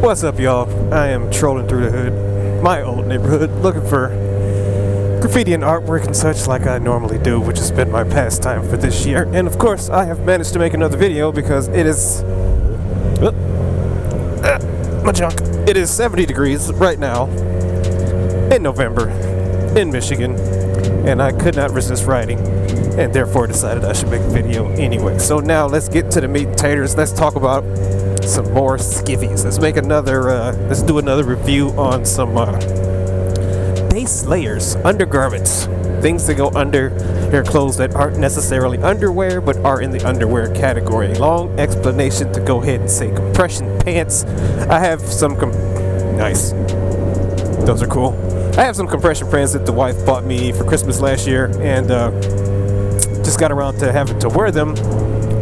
What's up, y'all? I am trolling through the hood, my old neighborhood, looking for graffiti and artwork and such like I normally do, which has been my pastime for this year. And of course, I have managed to make another video because it is... Uh, my junk. It is 70 degrees right now in November in Michigan, and I could not resist riding, and therefore decided I should make a video anyway. So now let's get to the meat and taters. Let's talk about some more skivvies. Let's make another, uh, let's do another review on some uh, base layers, undergarments, things that go under your clothes that aren't necessarily underwear but are in the underwear category. Long explanation to go ahead and say compression pants. I have some, com nice. Those are cool. I have some compression pants that the wife bought me for Christmas last year and uh, just got around to having to wear them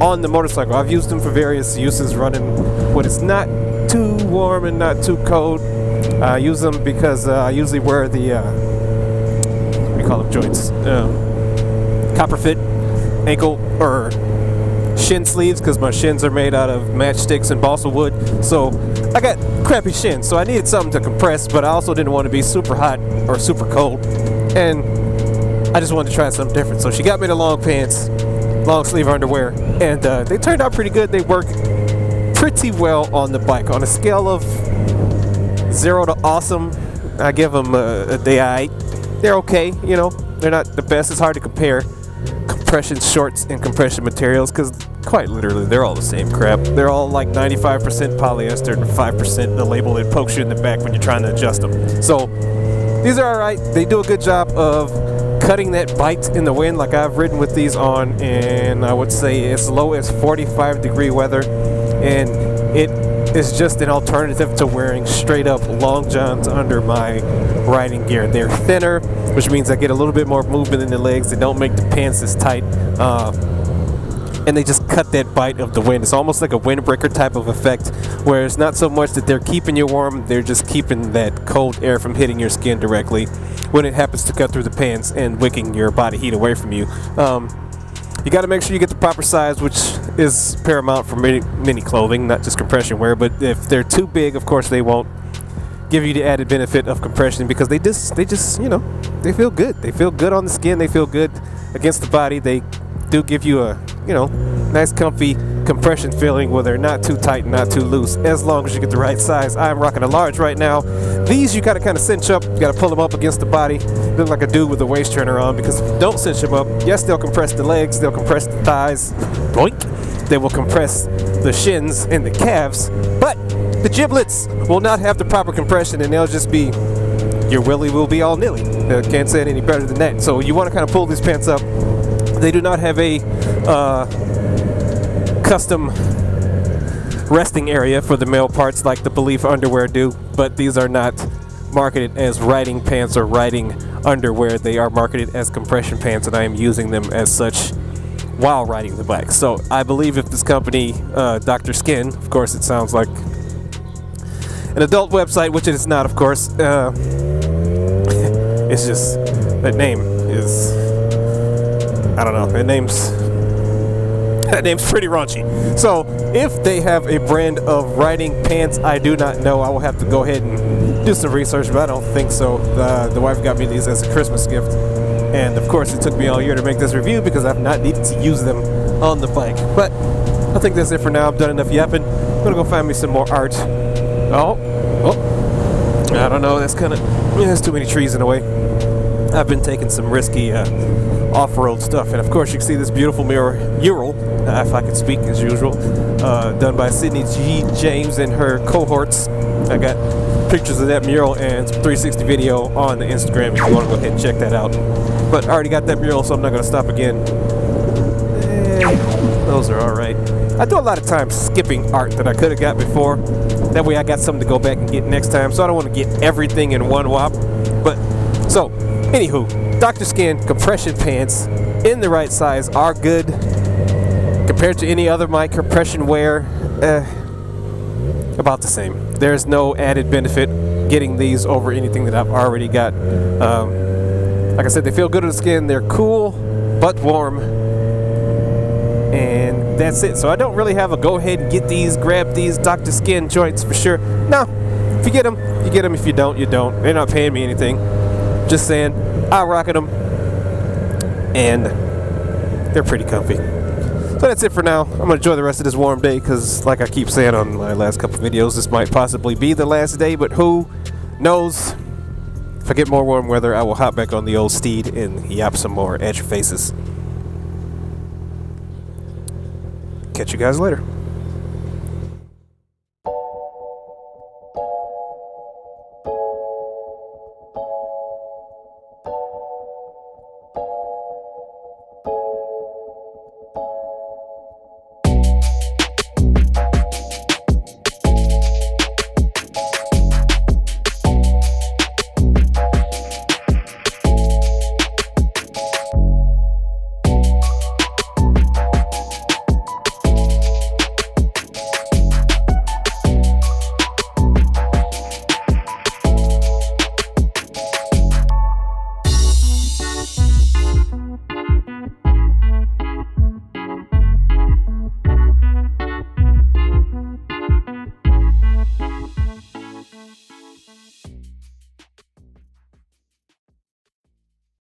on the motorcycle. I've used them for various uses running when it's not too warm and not too cold. I use them because uh, I usually wear the, uh, you call them, joints? Um, copper fit ankle or shin sleeves because my shins are made out of matchsticks and balsa wood. So I got crappy shins, so I needed something to compress, but I also didn't want to be super hot or super cold. And I just wanted to try something different. So she got me the long pants long sleeve underwear, and uh, they turned out pretty good. They work pretty well on the bike. On a scale of zero to awesome, I give them a, a day I. They're okay, you know. They're not the best. It's hard to compare compression shorts and compression materials because quite literally they're all the same crap. They're all like 95% polyester and 5% the label that pokes you in the back when you're trying to adjust them. So these are alright. They do a good job of cutting that bite in the wind like I've ridden with these on and I would say as low as 45 degree weather and it is just an alternative to wearing straight up long johns under my riding gear. They're thinner which means I get a little bit more movement in the legs. They don't make the pants as tight. Uh, and they just cut that bite of the wind. It's almost like a windbreaker type of effect, where it's not so much that they're keeping you warm, they're just keeping that cold air from hitting your skin directly when it happens to cut through the pants and wicking your body heat away from you. Um, you got to make sure you get the proper size, which is paramount for many, many clothing, not just compression wear. But if they're too big, of course, they won't give you the added benefit of compression because they just, they just, you know, they feel good. They feel good on the skin. They feel good against the body. They do give you a, you know, nice comfy compression feeling where they're not too tight and not too loose as long as you get the right size. I'm rocking a large right now. These you gotta kind of cinch up, you gotta pull them up against the body, look like a dude with a waist trainer on because if you don't cinch them up, yes they'll compress the legs, they'll compress the thighs, boink, they will compress the shins and the calves, but the giblets will not have the proper compression and they'll just be, your willy will be all nilly. Uh, can't say it any better than that. So you wanna kind of pull these pants up. They do not have a uh, custom resting area for the male parts like the Belief underwear do, but these are not marketed as riding pants or riding underwear. They are marketed as compression pants, and I am using them as such while riding the bike. So I believe if this company, uh, Dr. Skin, of course, it sounds like an adult website, which it is not, of course. Uh, it's just that name is I don't know. That name's that name's pretty raunchy. So if they have a brand of riding pants, I do not know. I will have to go ahead and do some research, but I don't think so. Uh, the wife got me these as a Christmas gift. And of course, it took me all year to make this review because I've not needed to use them on the bike. But I think that's it for now. I've done enough yapping. I'm gonna go find me some more art. Oh, oh. I don't know. That's kind of yeah, there's too many trees in the way. I've been taking some risky uh, off-road stuff. And of course, you can see this beautiful mirror, mural, if I can speak as usual, uh, done by Sydney G. James and her cohorts. I got pictures of that mural and some 360 video on the Instagram if you want to go ahead and check that out. But I already got that mural, so I'm not going to stop again. Eh, those are alright. I do a lot of times skipping art that I could have got before. That way I got something to go back and get next time. So I don't want to get everything in one whop. But, so, anywho, Dr. Skin compression pants in the right size are good compared to any other my compression wear. Eh, about the same. There's no added benefit getting these over anything that I've already got. Um, like I said, they feel good on the skin. They're cool but warm. and that's it. So I don't really have a go ahead and get these, grab these Dr. Skin joints for sure. No, if you get them, you get them. If you don't, you don't. They're not paying me anything. Just saying, I rocking them, and they're pretty comfy. So that's it for now. I'm gonna enjoy the rest of this warm day because, like I keep saying on my last couple videos, this might possibly be the last day, but who knows? If I get more warm weather, I will hop back on the old steed and yap some more at your faces. Catch you guys later.